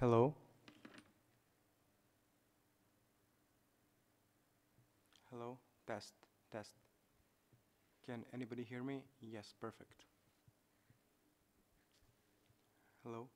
Hello? Hello? Test, test. Can anybody hear me? Yes, perfect. Hello?